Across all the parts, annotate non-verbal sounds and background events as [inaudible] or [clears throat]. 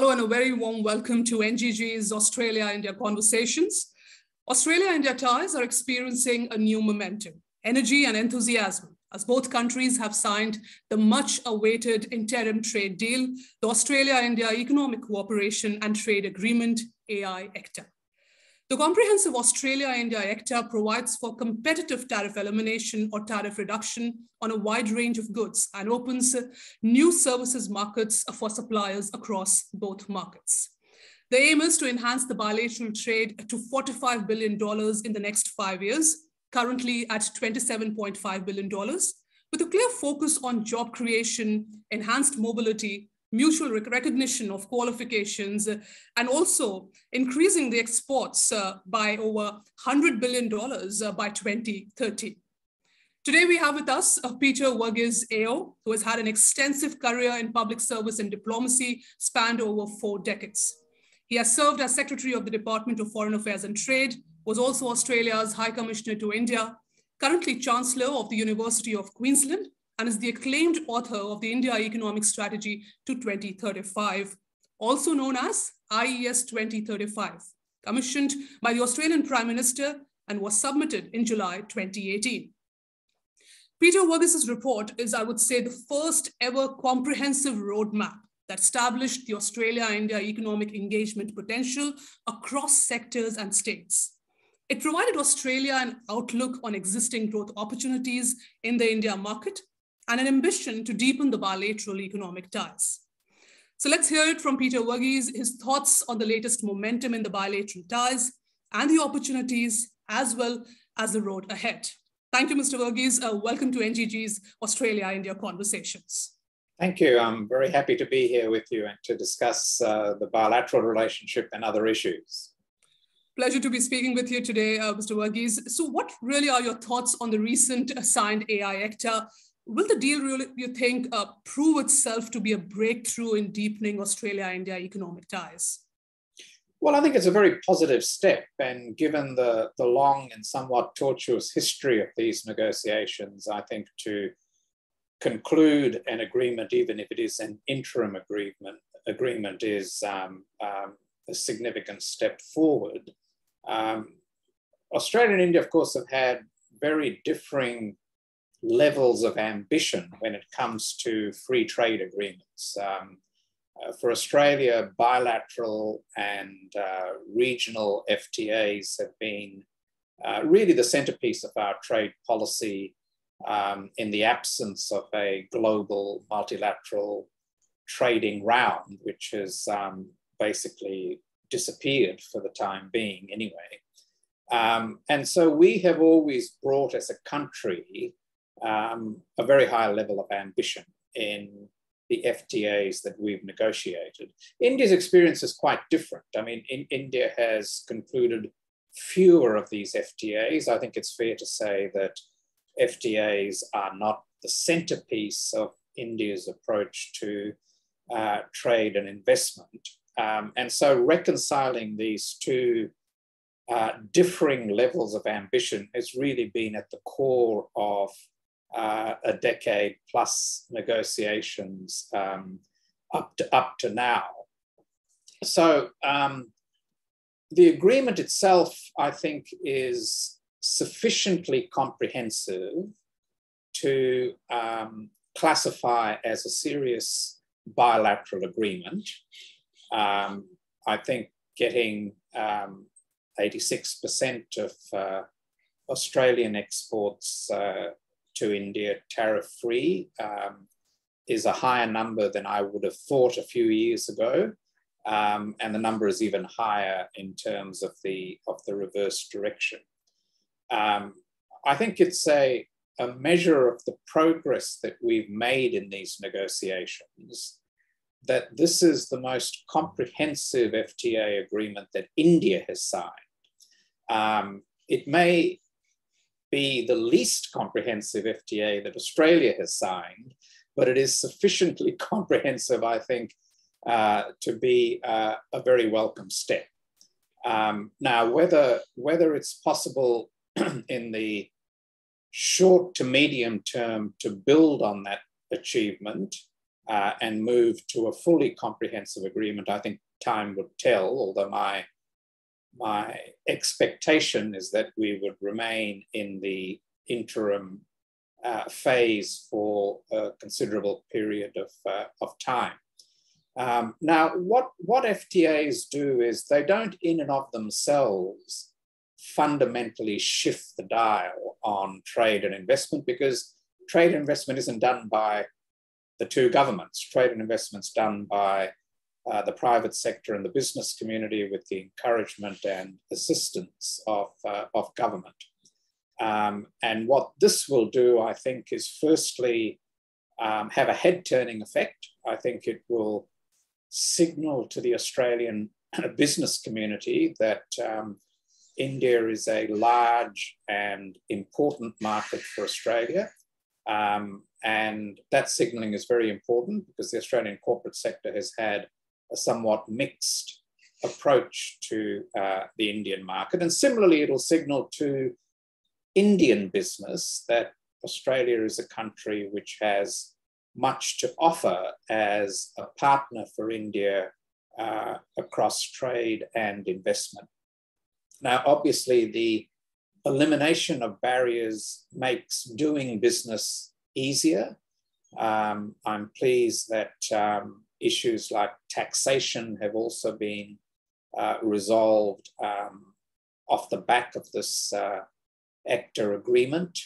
Hello and a very warm welcome to NGG's Australia India Conversations. Australia India ties are experiencing a new momentum, energy and enthusiasm, as both countries have signed the much awaited interim trade deal, the Australia India Economic Cooperation and Trade Agreement, AI-ECTA. The comprehensive Australia-India ECTA provides for competitive tariff elimination or tariff reduction on a wide range of goods and opens new services markets for suppliers across both markets. The aim is to enhance the bilateral trade to $45 billion in the next five years, currently at $27.5 billion, with a clear focus on job creation, enhanced mobility, mutual recognition of qualifications, uh, and also increasing the exports uh, by over $100 billion uh, by 2030. Today we have with us uh, Peter Varghese AO, who has had an extensive career in public service and diplomacy spanned over four decades. He has served as Secretary of the Department of Foreign Affairs and Trade, was also Australia's High Commissioner to India, currently Chancellor of the University of Queensland, and is the acclaimed author of the India Economic Strategy to 2035, also known as IES 2035, commissioned by the Australian Prime Minister and was submitted in July 2018. Peter Varghese's report is, I would say, the first ever comprehensive roadmap that established the Australia-India economic engagement potential across sectors and states. It provided Australia an outlook on existing growth opportunities in the India market and an ambition to deepen the bilateral economic ties. So let's hear it from Peter Varghese, his thoughts on the latest momentum in the bilateral ties and the opportunities, as well as the road ahead. Thank you, Mr. Varghese. Uh, welcome to NGG's Australia-India Conversations. Thank you. I'm very happy to be here with you and to discuss uh, the bilateral relationship and other issues. Pleasure to be speaking with you today, uh, Mr. Varghese. So what really are your thoughts on the recent signed AI-ECTA Will the deal, really, you think, uh, prove itself to be a breakthrough in deepening Australia-India economic ties? Well, I think it's a very positive step. And given the, the long and somewhat tortuous history of these negotiations, I think to conclude an agreement, even if it is an interim agreement, agreement is um, um, a significant step forward. Um, Australia and India, of course, have had very differing levels of ambition when it comes to free trade agreements. Um, uh, for Australia, bilateral and uh, regional FTAs have been uh, really the centerpiece of our trade policy um, in the absence of a global multilateral trading round, which has um, basically disappeared for the time being anyway. Um, and so we have always brought as a country um, a very high level of ambition in the FTAs that we've negotiated. India's experience is quite different. I mean, in, India has concluded fewer of these FTAs. I think it's fair to say that FTAs are not the centerpiece of India's approach to uh, trade and investment. Um, and so reconciling these two uh, differing levels of ambition has really been at the core of uh, a decade plus negotiations um, up, to, up to now. So um, the agreement itself, I think, is sufficiently comprehensive to um, classify as a serious bilateral agreement. Um, I think getting 86% um, of uh, Australian exports uh, to India tariff free um, is a higher number than I would have thought a few years ago. Um, and the number is even higher in terms of the, of the reverse direction. Um, I think it's a, a measure of the progress that we've made in these negotiations that this is the most comprehensive FTA agreement that India has signed. Um, it may be the least comprehensive FTA that Australia has signed, but it is sufficiently [laughs] comprehensive, I think, uh, to be uh, a very welcome step. Um, now, whether, whether it's possible [clears throat] in the short to medium term to build on that achievement uh, and move to a fully comprehensive agreement, I think time would tell, although my, my expectation is that we would remain in the interim uh, phase for a considerable period of, uh, of time. Um, now, what, what FTAs do is they don't, in and of themselves, fundamentally shift the dial on trade and investment because trade and investment isn't done by the two governments. Trade and investment's done by uh, the private sector and the business community with the encouragement and assistance of, uh, of government. Um, and what this will do, I think, is firstly um, have a head turning effect. I think it will signal to the Australian [clears throat] business community that um, India is a large and important market for Australia. Um, and that signaling is very important because the Australian corporate sector has had a somewhat mixed approach to uh, the Indian market. And similarly, it'll signal to Indian business that Australia is a country which has much to offer as a partner for India uh, across trade and investment. Now, obviously, the elimination of barriers makes doing business easier. Um, I'm pleased that um, issues like taxation have also been uh, resolved um, off the back of this uh, ECTA agreement.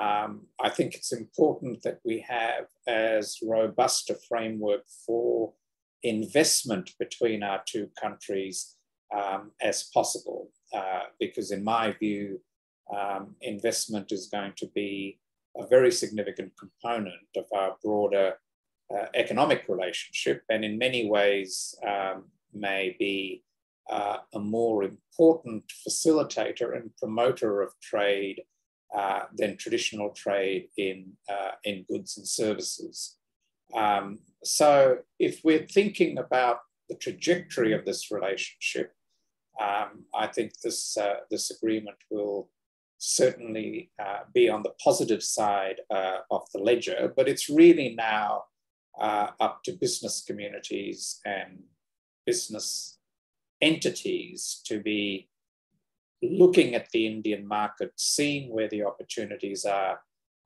Um, I think it's important that we have as robust a framework for investment between our two countries um, as possible, uh, because in my view, um, investment is going to be a very significant component of our broader uh, economic relationship, and in many ways um, may be uh, a more important facilitator and promoter of trade uh, than traditional trade in, uh, in goods and services. Um, so, if we're thinking about the trajectory of this relationship, um, I think this, uh, this agreement will certainly uh, be on the positive side of the ledger, but it's really now uh, up to business communities and business entities to be looking at the Indian market, seeing where the opportunities are,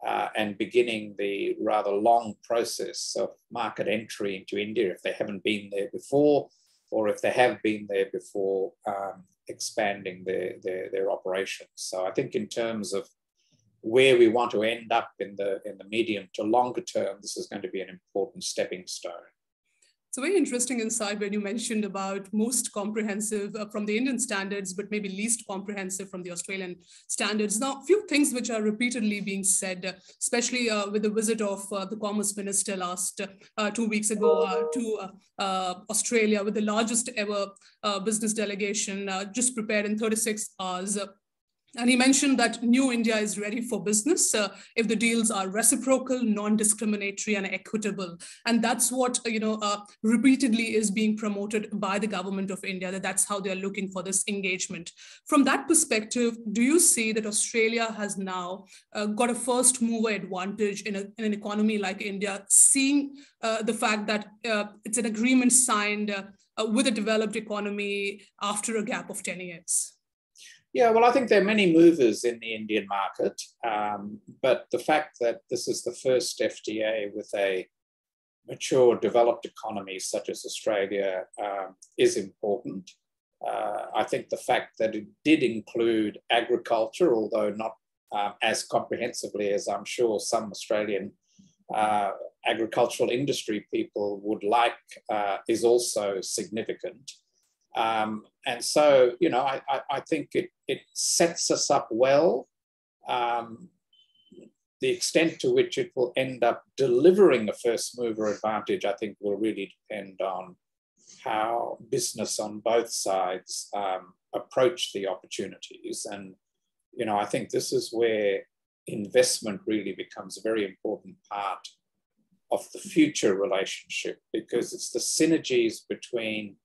uh, and beginning the rather long process of market entry into India if they haven't been there before, or if they have been there before, um, expanding their, their, their operations. So I think in terms of where we want to end up in the in the medium to longer term, this is going to be an important stepping stone. It's a very interesting insight when you mentioned about most comprehensive uh, from the Indian standards, but maybe least comprehensive from the Australian standards. Now, a few things which are repeatedly being said, especially uh, with the visit of uh, the Commerce Minister last uh, two weeks ago uh, to Australia with the largest ever business delegation just prepared in 36 hours and he mentioned that New India is ready for business uh, if the deals are reciprocal, non-discriminatory, and equitable. And that's what you know uh, repeatedly is being promoted by the government of India. That that's how they're looking for this engagement. From that perspective, do you see that Australia has now uh, got a first mover advantage in, a, in, an economy like India, seeing uh, the fact that uh, it's an agreement signed uh, with a developed economy after a gap of 10 years? Yeah, well, I think there are many movers in the Indian market, um, but the fact that this is the first FTA with a mature, developed economy such as Australia um, is important. Uh, I think the fact that it did include agriculture, although not uh, as comprehensively as I'm sure some Australian uh, agricultural industry people would like, uh, is also significant. Um, and so, you know, I, I, I, think it, it sets us up well. Um, the extent to which it will end up delivering a first mover advantage, I think, will really depend on how business on both sides um, approach the opportunities. And, you know, I think this is where investment really becomes a very important part of the future relationship because it's the synergies between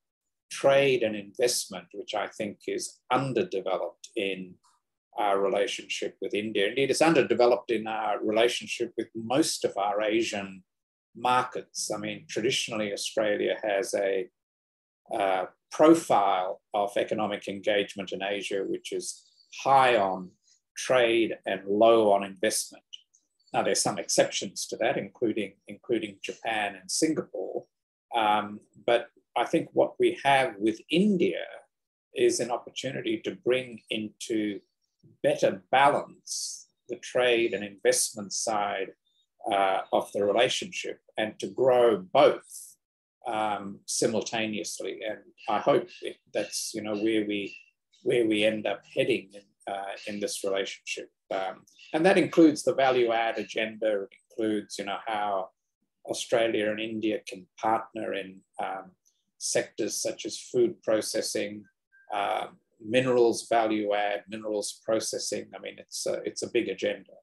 trade and investment, which I think is underdeveloped in our relationship with India. Indeed, it's underdeveloped in our relationship with most of our Asian markets. I mean, traditionally, Australia has a uh, profile of economic engagement in Asia, which is high on trade and low on investment. Now, there's some exceptions to that, including, including Japan and Singapore. Um, but I think what we have with India is an opportunity to bring into better balance the trade and investment side uh, of the relationship and to grow both um, simultaneously. And I hope that's you know where we where we end up heading in, uh, in this relationship. Um, and that includes the value add agenda. It includes you know how Australia and India can partner in um, sectors such as food processing, uh, minerals value add, minerals processing. I mean, it's a, it's a big agenda.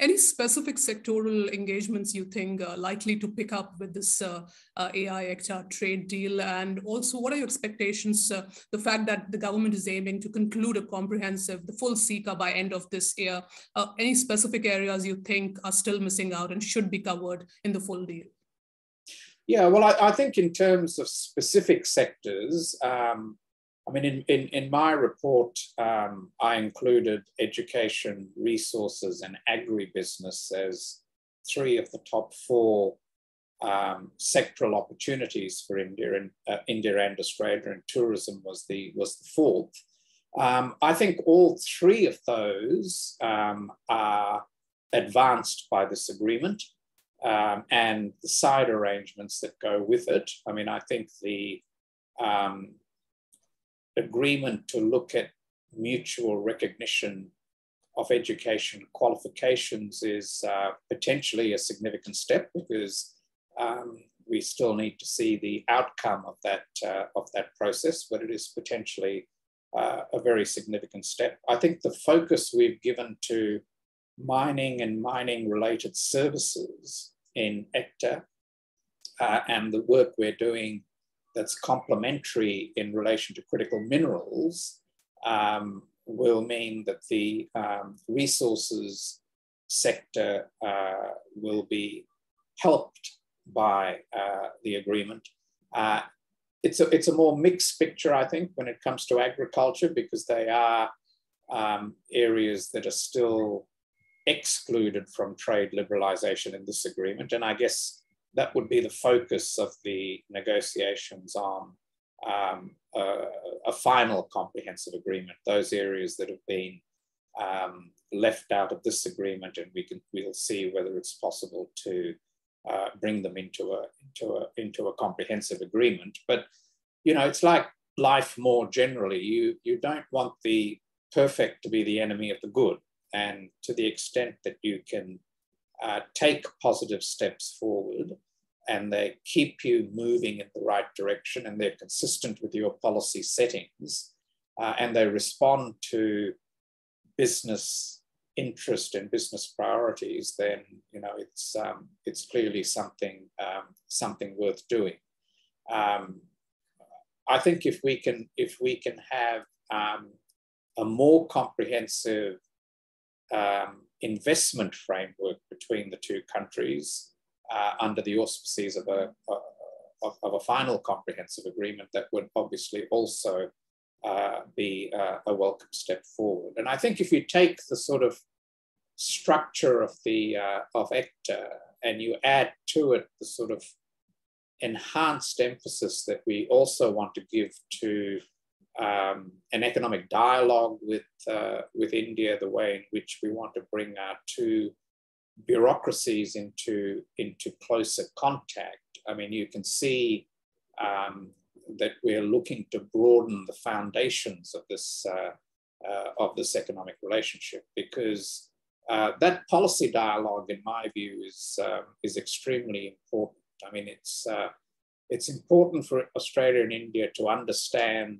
Any specific sectoral engagements you think are likely to pick up with this uh, uh, AI trade deal? And also, what are your expectations? Uh, the fact that the government is aiming to conclude a comprehensive, the full CECA by end of this year. Uh, any specific areas you think are still missing out and should be covered in the full deal? Yeah, well, I, I think in terms of specific sectors, um, I mean, in, in, in my report, um, I included education, resources, and agribusiness as three of the top four um, sectoral opportunities for India and uh, India and Australia, and tourism was the was the fourth. Um, I think all three of those um, are advanced by this agreement um, and the side arrangements that go with it. I mean, I think the um, agreement to look at mutual recognition of education qualifications is uh, potentially a significant step because um, we still need to see the outcome of that uh, of that process, but it is potentially uh, a very significant step. I think the focus we've given to mining and mining related services in ECTA uh, and the work we're doing that's complementary in relation to critical minerals um, will mean that the um, resources sector uh, will be helped by uh, the agreement. Uh, it's, a, it's a more mixed picture, I think, when it comes to agriculture, because they are um, areas that are still excluded from trade liberalization in this agreement. And I guess that would be the focus of the negotiations on um, a, final comprehensive agreement, those areas that have been um, left out of this agreement, and we can we'll see whether it's possible to uh, bring them into a into a into a comprehensive agreement. But you know, it's like life more generally. You you don't want the perfect to be the enemy of the good, and to the extent that you can uh, take positive steps forward and they keep you moving in the right direction and they're consistent with your policy settings uh, and they respond to business interest and business priorities, then you know it's um, it's clearly something um, something worth doing. Um, I think if we can if we can have um, a more comprehensive um, investment framework between the two countries uh, under the auspices of a, of, of, a final comprehensive agreement that would obviously also uh, be uh, a welcome step forward. And I think if you take the sort of structure of the uh, of ECTA and you add to it the sort of enhanced emphasis that we also want to give to um, an economic dialogue with, uh, with India, the way in which we want to bring our two bureaucracies into, into closer contact. I mean, you can see um, that we're looking to broaden the foundations of this, uh, uh, of this economic relationship because uh, that policy dialogue, in my view, is, um, is extremely important. I mean, it's, uh, it's important for Australia and India to understand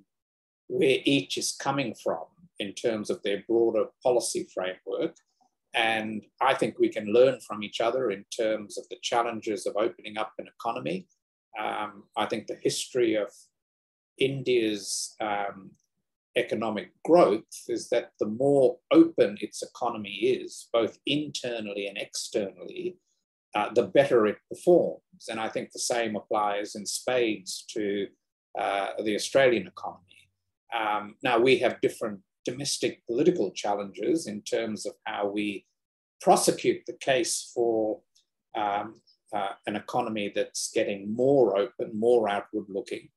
where each is coming from in terms of their broader policy framework. And I think we can learn from each other in terms of the challenges of opening up an economy. Um, I think the history of India's um, economic growth is that the more open its economy is, both internally and externally, uh, the better it performs. And I think the same applies in spades to uh, the Australian economy. Um, now, we have different domestic political challenges in terms of how we prosecute the case for um, uh, an economy that's getting more open, more outward looking.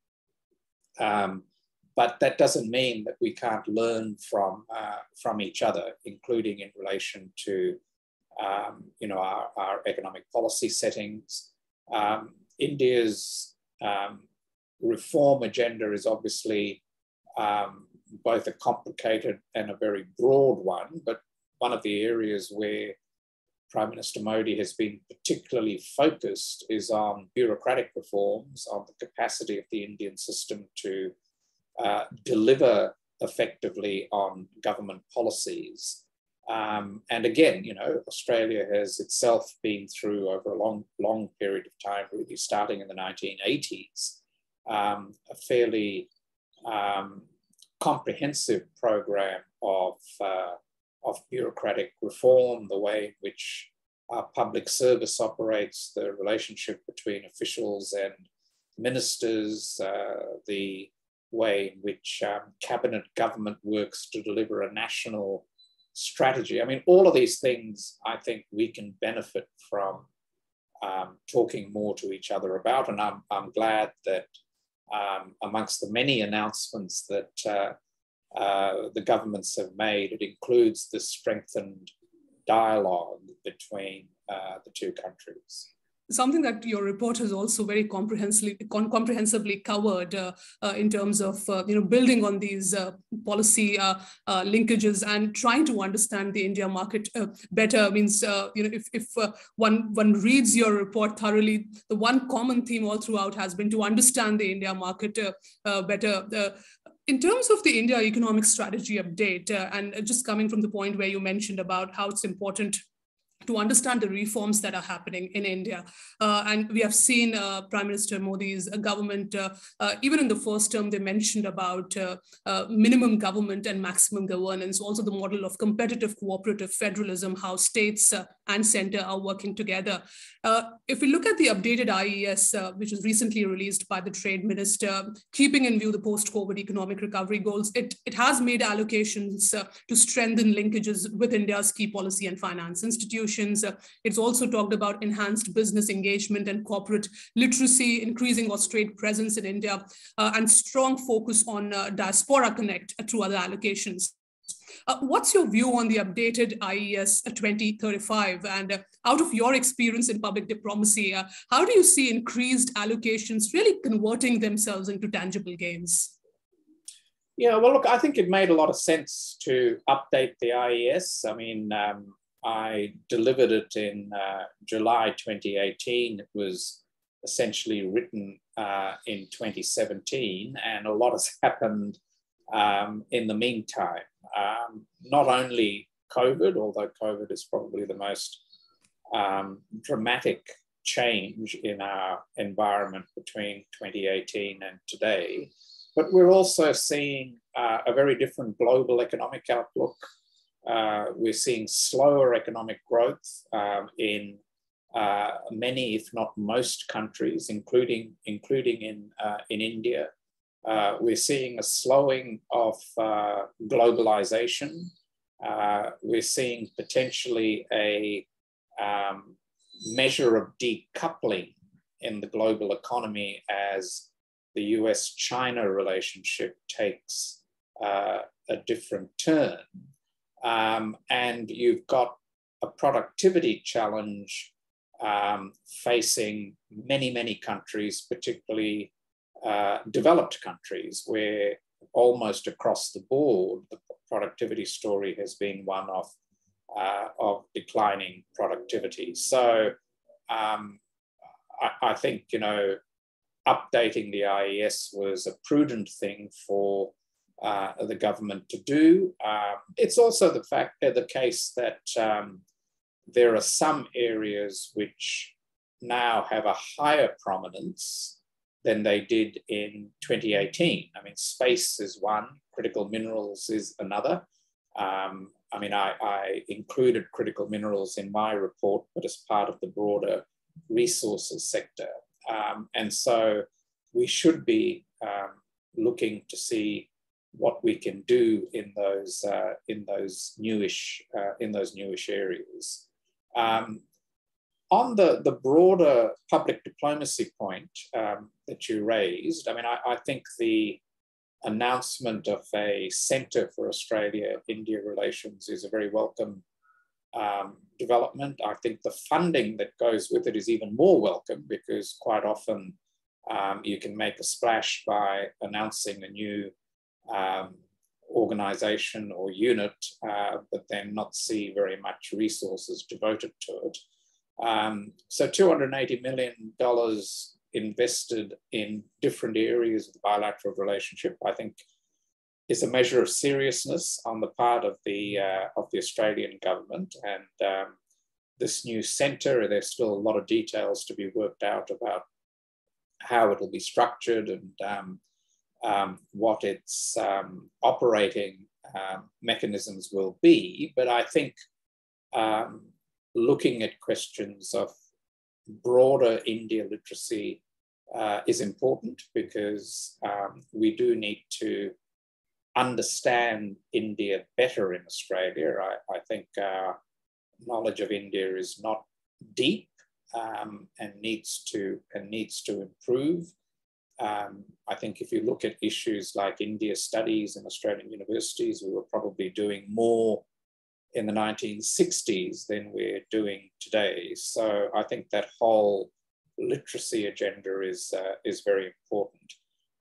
Um, but that doesn't mean that we can't learn from, uh, from each other, including in relation to um, you know, our, our, economic policy settings. Um, India's um, reform agenda is obviously um, both a complicated and a very broad one, but one of the areas where Prime Minister Modi has been particularly focused is on bureaucratic reforms, on the capacity of the Indian system to uh, deliver effectively on government policies. Um, and again, you know, Australia has itself been through over a long, long period of time, really starting in the 1980s, um, a fairly um, comprehensive program of, uh, of bureaucratic reform, the way in which our public service operates, the relationship between officials and ministers, uh, the way in which um, cabinet government works to deliver a national strategy. I mean, all of these things I think we can benefit from um, talking more to each other about. And I'm, I'm glad that um, amongst the many announcements that uh, uh, the governments have made, it includes the strengthened dialogue between uh, the two countries something that your report has also very comprehensively comprehensively covered uh, uh, in terms of uh, you know building on these uh, policy uh, uh, linkages and trying to understand the India market better. Means you know if, if one one reads your report thoroughly the one common theme all throughout has been to understand the India market better. In terms of the India economic strategy update, and just coming from the point where you mentioned about how it's important to understand the reforms that are happening in India. Uh, and we have seen uh, Prime Minister Modi's uh, government, uh, uh, even in the first term, they mentioned about uh, minimum government and maximum governance, also the model of competitive cooperative federalism, how states and center are working together. if we look at the updated IES, which was recently released by the trade minister, keeping in view the post-COVID economic recovery goals, it, it has made allocations to strengthen linkages with India's key policy and finance institutions. Uh, it's also talked about enhanced business engagement and corporate literacy, increasing Australian presence in India, uh, and strong focus on uh, diaspora connect through other allocations. Uh, what's your view on the updated IES 2035? And uh, out of your experience in public diplomacy, uh, how do you see increased allocations really converting themselves into tangible gains? Yeah, well, look, I think it made a lot of sense to update the IES. I mean, um, I delivered it in uh, July 2018. It was essentially written uh, in 2017, and a lot has [laughs] happened um, in the meantime. Um, not only COVID, although COVID is probably the most um, dramatic change in our environment between 2018 and today, but we're also seeing uh, a very different global economic outlook. Uh, we're seeing slower economic growth um, in uh, many, if not most, countries, including including in uh, in India. Uh, we're seeing a slowing of uh, globalization. Uh, we're seeing potentially a um, measure of decoupling in the global economy as the US-China relationship takes a different turn. Um, and you've got a productivity challenge um, facing many, many countries, particularly uh, developed countries, where almost across the board, the productivity story has been one of, uh, of declining productivity. So um, I, I, think, you know, updating the IES was a prudent thing for uh, the government to do. Um, it's also the fact uh, the case that um, there are some areas which now have a higher prominence than they did in 2018. I mean, space is one, critical minerals is another. Um, I mean, I, I, included critical minerals in my report, but as part of the broader resources sector. Um, and so we should be um, looking to see what we can do in those uh, in those newish uh, in those newish areas. Um, on the, the broader public diplomacy point um, that you raised, I mean, I, I, think the announcement of a Centre for Australia-India relations is a very welcome um, development. I think the funding that goes with it is even more welcome because quite often um, you can make a splash by announcing a new um, organization or unit, uh, but then not see very much resources devoted to it. Um, so $280 million invested in different areas of the bilateral relationship, I think is a measure of seriousness on the part of the, uh, of the Australian government. And um, this new centre, there's still a lot of details to be worked out about how it'll be structured and um, um, what its um, operating um, mechanisms will be. But I think um, looking at questions of broader India literacy uh, is important because um, we do need to understand India better in Australia. I, I think our knowledge of India is not deep um, and needs to and needs to improve. Um, I think if you look at issues like India studies in Australian universities, we were probably doing more in the 1960s than we're doing today. So I think that whole literacy agenda is, uh, is very important.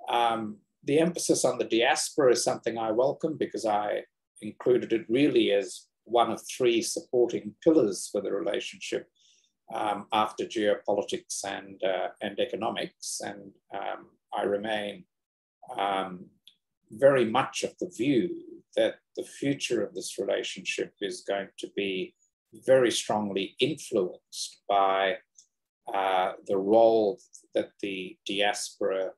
Um, the emphasis on the diaspora is something I welcome because I included it really as one of three supporting pillars for the relationship um, after geopolitics and, uh, and economics. And um, I remain um, very much of the view that the future of this relationship is going to be very strongly influenced by uh, the role that the diaspora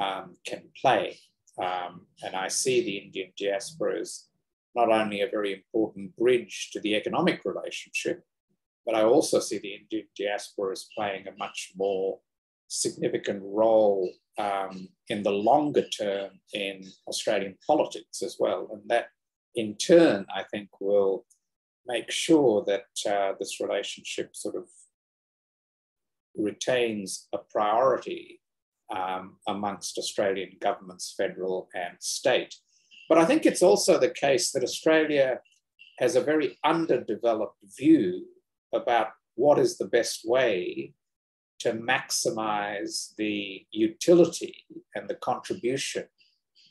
um, can play. Um, and I see the Indian diaspora as not only a very important bridge to the economic relationship, but I also see the Indian diaspora as playing a much more significant role um, in the longer term in Australian politics as well. And that in turn, I think, will make sure that uh, this relationship sort of retains a priority um, amongst Australian governments, federal and state. But I think it's also the case that Australia has a very underdeveloped view about what is the best way to maximize the utility and the contribution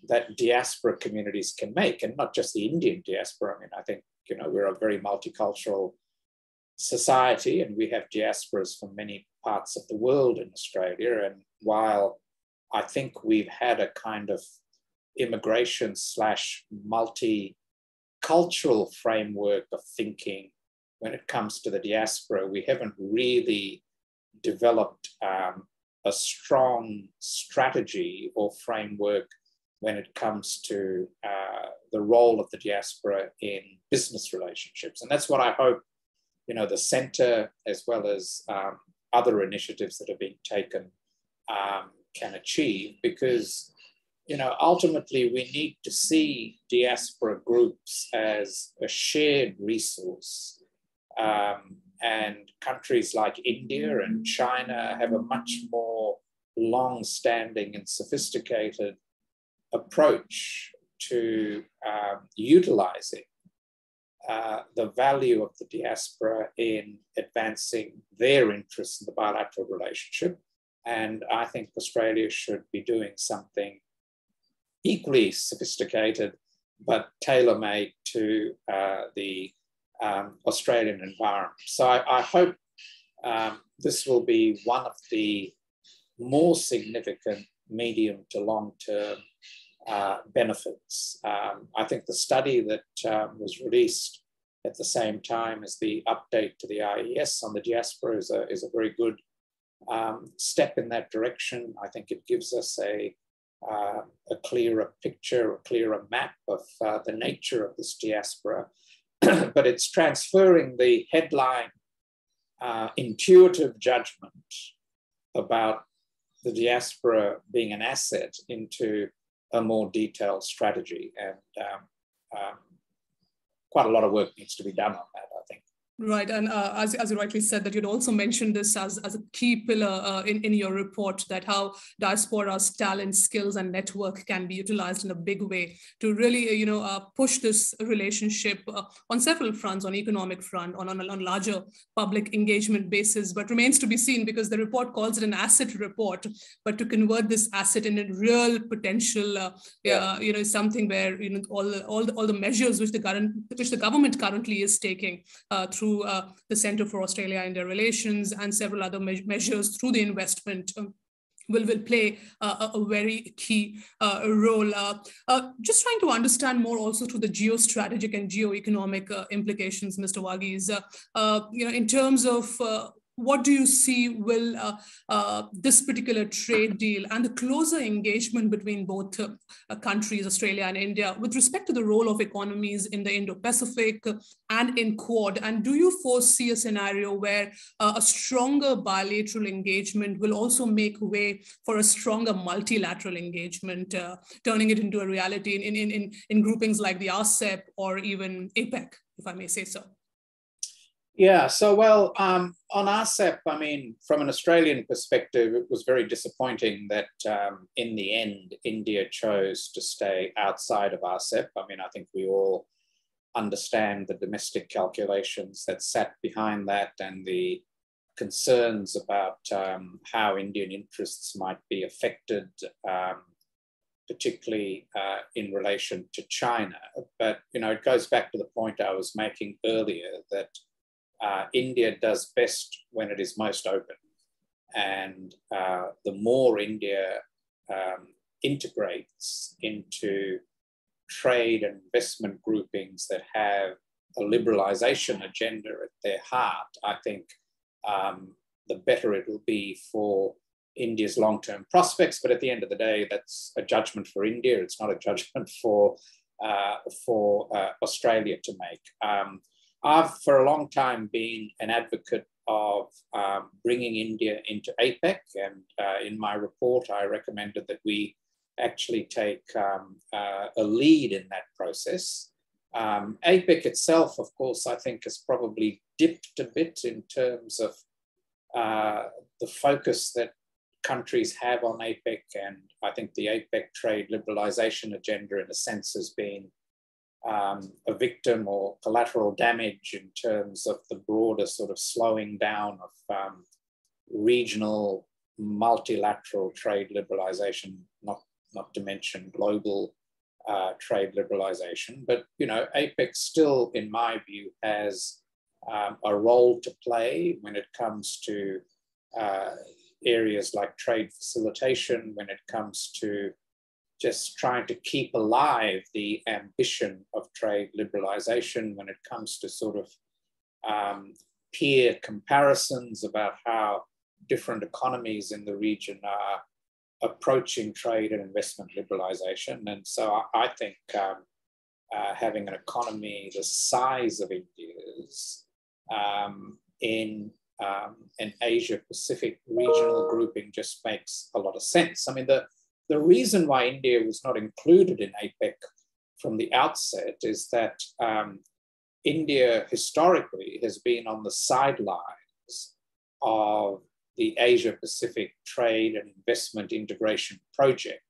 that diaspora communities can make, and not just the Indian diaspora. I mean, I think you know we're a very multicultural society, and we have diasporas from many parts of the world in Australia. And while I think we've had a kind of immigration slash multicultural framework of thinking when it comes to the diaspora, we haven't really developed um, a strong strategy or framework when it comes to uh, the role of the diaspora in business relationships. And that's what I hope, you know, the center as well as um, other initiatives that are being taken um, can achieve because you know, ultimately we need to see diaspora groups as a shared resource um, and countries like India and China have a much more long standing and sophisticated approach to um, utilizing uh, the value of the diaspora in advancing their interests in the bilateral relationship. And I think Australia should be doing something equally sophisticated, but tailor made to uh, the um, Australian environment. So I, I hope um, this will be one of the more significant medium to long term uh, benefits. Um, I think the study that um, was released at the same time as the update to the IES on the diaspora is a, is a very good um, step in that direction. I think it gives us a, uh, a clearer picture, a clearer map of uh, the nature of this diaspora [clears throat] but it's transferring the headline uh, intuitive judgment about the diaspora being an asset into a more detailed strategy. And um, um, quite a lot of work needs to be done on that, I think. Right, and uh, as, as you rightly said, that you'd also mentioned this as, as a key pillar uh, in, in your report, that how diaspora's talent, skills, and network can be utilized in a big way to really, uh, you know, uh, push this relationship uh, on several fronts, on economic front, on, on a on larger public engagement basis, but remains to be seen because the report calls it an asset report, but to convert this asset in a real potential, uh, yeah. you know, something where, you know, all the, all the, all the measures which the current, which the government currently is taking through through uh, the Center for Australia-India Relations and several other me measures through the investment um, will, will play uh, a, very key uh, role. Uh, uh, just trying to understand more also through the geostrategic and geoeconomic uh, implications, Mr. Varghese, you know, in terms of what do you see will uh, uh, this particular trade deal and the closer engagement between both uh, countries, Australia and India, with respect to the role of economies in the Indo-Pacific and in Quad? And do you foresee a scenario where uh, a stronger bilateral engagement will also make way for a stronger multilateral engagement, uh, turning it into a reality in, in, in, in groupings like the RCEP or even APEC, if I may say so? Yeah, so well, um, on RCEP, I mean, from an Australian perspective, it was very disappointing that um, in the end, India chose to stay outside of RCEP. I mean, I think we all understand the domestic calculations that sat behind that and the concerns about um, how Indian interests might be affected, um, particularly uh, in relation to China. But, you know, it goes back to the point I was making earlier that uh, India does best when it is most open. And uh, the more India um, integrates into trade and investment groupings that have a liberalization agenda at their heart, I think um, the better it will be for India's long term prospects. But at the end of the day, that's a judgment for India. It's not a judgment [laughs] for, uh, for uh, Australia to make. Um, I've for a long time been an advocate of um, bringing India into APEC, and uh, in my report, I recommended that we actually take um, uh, a lead in that process. Um, APEC itself, of course, I think has probably dipped a bit in terms of uh, the focus that countries have on APEC, and I think the APEC trade liberalization agenda, in a sense, has been um, a victim or collateral damage in terms of the broader sort of slowing down of um, regional multilateral trade liberalization, not, not to mention global uh, trade liberalization. But, you know, APEC still, in my view, has um, a role to play when it comes to uh, areas like trade facilitation, when it comes to just trying to keep alive the ambition of trade liberalization when it comes to sort of um, peer comparisons about how different economies in the region are approaching trade and investment liberalization. And so I, I think um, uh, having an economy the size of India's um, in um, an Asia Pacific regional grouping just makes a lot of sense. I mean, the, the reason why India was not included in APEC from the outset is that um, India historically has been on the sidelines of the Asia Pacific trade and investment integration project.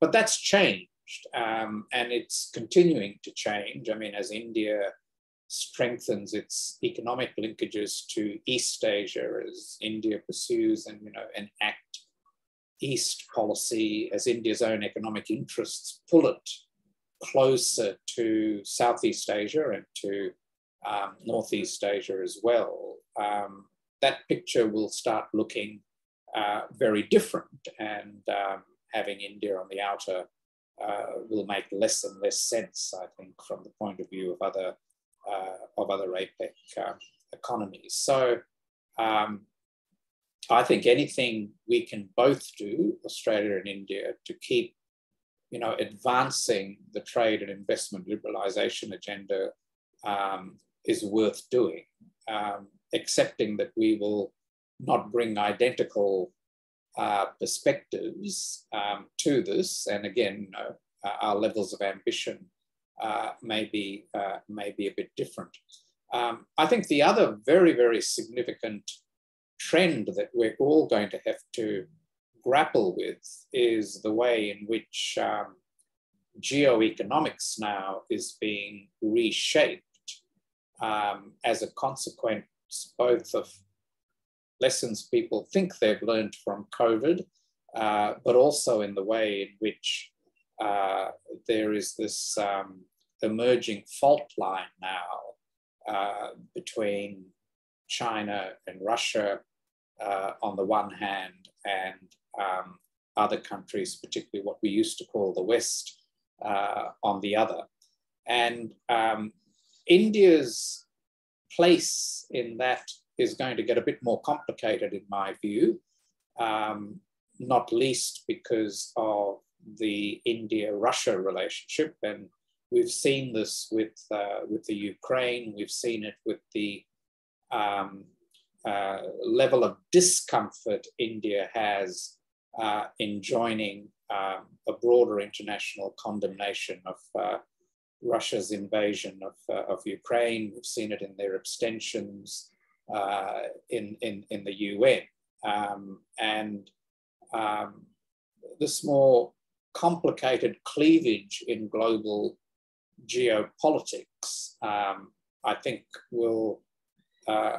But that's changed um, and it's continuing to change. I mean, as India strengthens its economic linkages to East Asia, as India pursues and you know enact East policy as India's own economic interests pull it closer to Southeast Asia and to um, Northeast Asia as well, um, that picture will start looking uh, very different and um, having India on the outer uh, will make less and less sense, I think, from the point of view of other, uh, of other APEC um, economies. So um, I think anything we can both do, Australia and India, to keep, you know, advancing the trade and investment liberalisation agenda um, is worth doing, um, accepting that we will not bring identical uh, perspectives um, to this. And again, you know, uh, our levels of ambition uh, may, be, uh, may be a bit different. Um, I think the other very, very significant trend that we're all going to have to grapple with is the way in which um, geoeconomics now is being reshaped um, as a consequence both of lessons people think they've learned from COVID, uh, but also in the way in which uh, there is this um, emerging fault line now uh, between China and Russia uh, on the one hand, and um, other countries, particularly what we used to call the West, uh, on the other. And um, India's place in that is going to get a bit more complicated, in my view, um, not least because of the India Russia relationship. And we've seen this with, uh, with the Ukraine, we've seen it with the um, uh, level of discomfort India has uh, in joining um, a broader international condemnation of uh, Russia's invasion of, uh, of Ukraine. We've seen it in their abstentions uh, in, in, in the UN. Um, and um, this more complicated cleavage in global geopolitics, um, I think, will uh,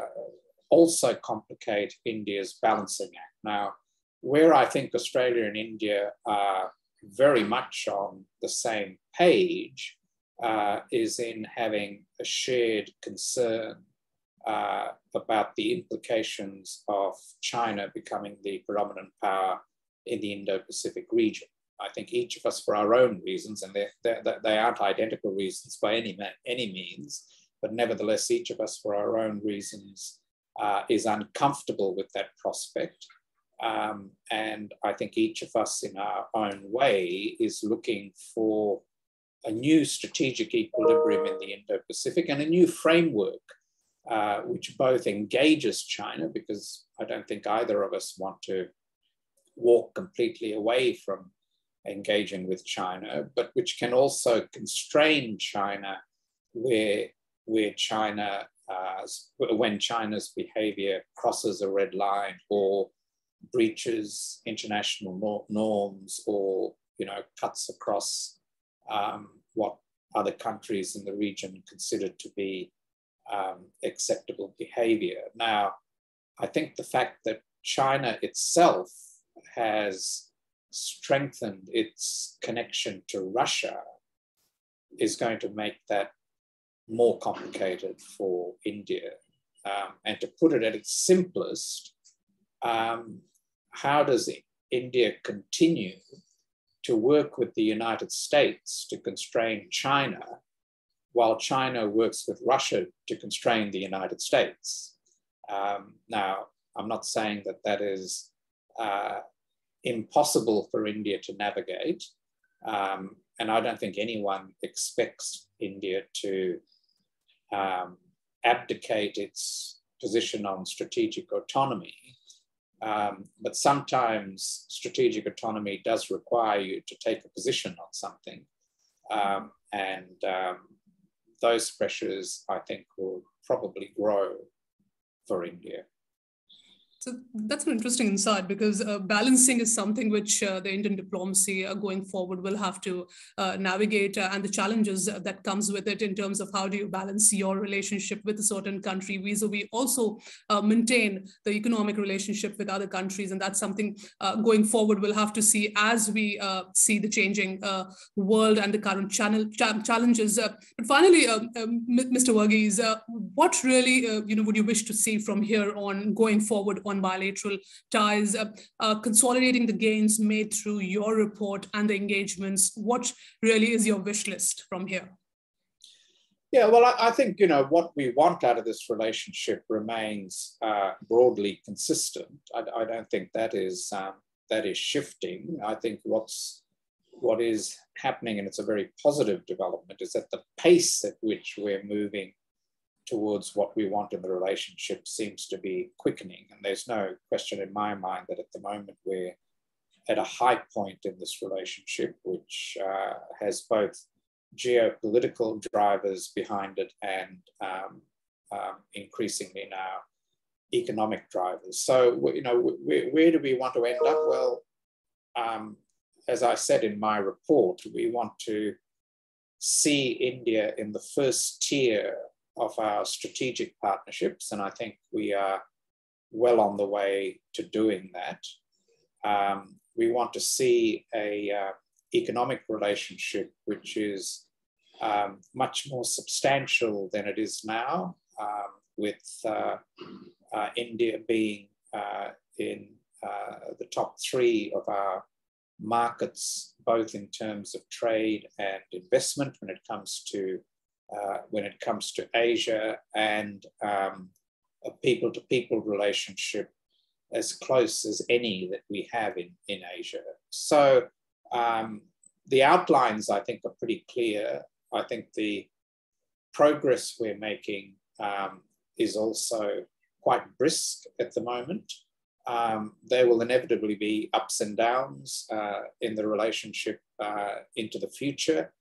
also complicate India's balancing act. Now, where I think Australia and India are very much on the same page uh, is in having a shared concern uh, about the implications of China becoming the predominant power in the Indo-Pacific region. I think each of us, for our own reasons, and they, they, they aren't identical reasons by any, any means, but nevertheless, each of us, for our own reasons, uh, is uncomfortable with that prospect. Um, and I think each of us, in our own way, is looking for a new strategic equilibrium in the Indo Pacific and a new framework uh, which both engages China, because I don't think either of us want to walk completely away from engaging with China, but which can also constrain China where, where China, uh, when China's behavior crosses a red line or breaches international norms or you know cuts across um, what other countries in the region consider to be um, acceptable behavior. Now, I think the fact that China itself has strengthened its connection to Russia is going to make that more complicated for India. Um, and to put it at its simplest, um, how does India continue to work with the United States to constrain China while China works with Russia to constrain the United States. Um, now, I'm not saying that that is uh, impossible for India to navigate. Um, and I don't think anyone expects India to um, abdicate its position on strategic autonomy. Um, but sometimes strategic autonomy does require you to take a position on something. Um, and um, those pressures, I think, will probably grow for India. So that's an interesting insight because uh, balancing is something which uh, the Indian diplomacy uh, going forward will have to uh, navigate uh, and the challenges that comes with it in terms of how do you balance your relationship with a certain country vis-a-vis also uh, maintain the economic relationship with other countries and that's something going forward we'll have to see as we see the changing world and the current channel challenges. but finally, um, um, Mr. Varghese, what really you know would you wish to see from here on going forward on on bilateral ties, uh, uh, consolidating the gains made through your report and the engagements. What really is your wish list from here? Yeah, well, I, I think you know what we want out of this relationship remains uh, broadly consistent. I, I, don't think that is um, that is shifting. I think what's what is happening, and it's a very positive development, is that the pace at which we're moving towards what we want in the relationship seems to be quickening. And there's no question in my mind that at the moment we're at a high point in this relationship, which uh, has both geopolitical drivers behind it and um, um, increasingly now economic drivers. So, you know, where, where do we want to end up? Well, um, as I said in my report, we want to see India in the first tier of our strategic partnerships, and I think we are well on the way to doing that. Um, we want to see a uh, economic relationship which is um, much more substantial than it is now, um, with uh, uh, India being uh, in uh, the top three of our markets, both in terms of trade and investment when it comes to uh, when it comes to Asia and um, a people-to-people relationship as close as any that we have in, in Asia. So um, the outlines, I think, are pretty clear. I think the progress we're making um, is also quite brisk at the moment. Um, there will inevitably be ups and downs uh, in the relationship uh, into the future.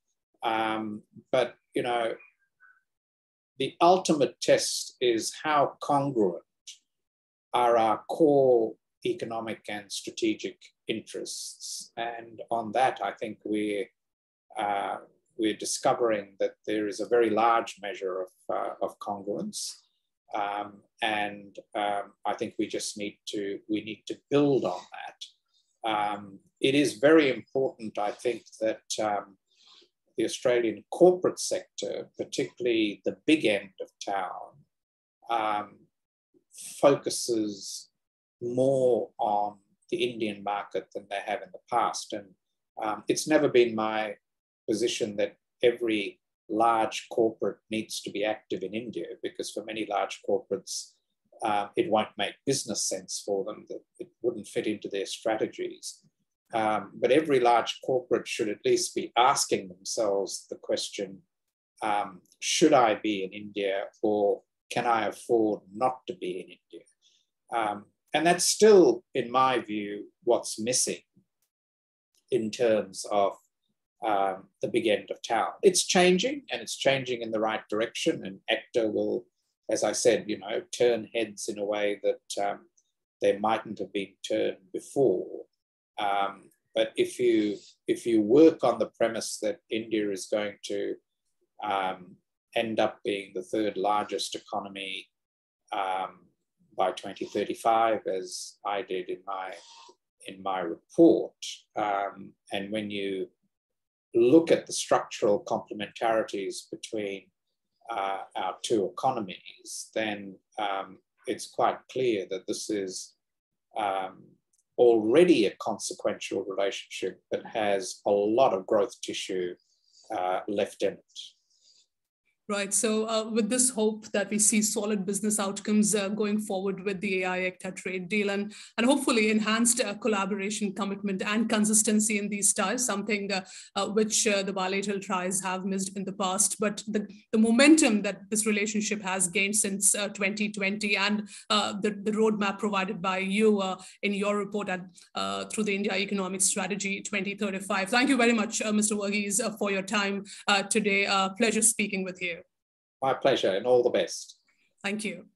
Um, but, you know, the ultimate test is how congruent are our core economic and strategic interests. And on that, I think we're, uh, we're discovering that there is a very large measure of, uh, of congruence. Um, and um, I think we just need to, we need to build on that. Um, it is very important, I think, that um, the Australian corporate sector, particularly the big end of town, um, focuses more on the Indian market than they have in the past. And um, it's never been my position that every large corporate needs to be active in India because for many large corporates, uh, it won't make business sense for them, that it wouldn't fit into their strategies. Um, but every large corporate should at least be asking themselves the question um, should I be in India or can I afford not to be in India? Um, and that's still, in my view, what's missing in terms of um, the big end of town. It's changing and it's changing in the right direction. And ECTA will, as I said, you know, turn heads in a way that um, they mightn't have been turned before. Um, but if you if you work on the premise that India is going to um, end up being the third largest economy um, by 2035, as I did in my in my report, um, and when you look at the structural complementarities between uh, our two economies, then um, it's quite clear that this is um, already a consequential relationship that has a lot of growth tissue uh, left in it. Right. So, uh, with this hope that we see solid business outcomes uh, going forward with the AI ECTA trade deal and, and hopefully enhanced uh, collaboration, commitment, and consistency in these ties, something uh, uh, which uh, the bilateral ties have missed in the past. But the, the momentum that this relationship has gained since 2020 and the, the roadmap provided by you in your report at, through the India Economic Strategy 2035. Thank you very much, Mr. Varghese, for your time today. pleasure speaking with you. My pleasure and all the best. Thank you.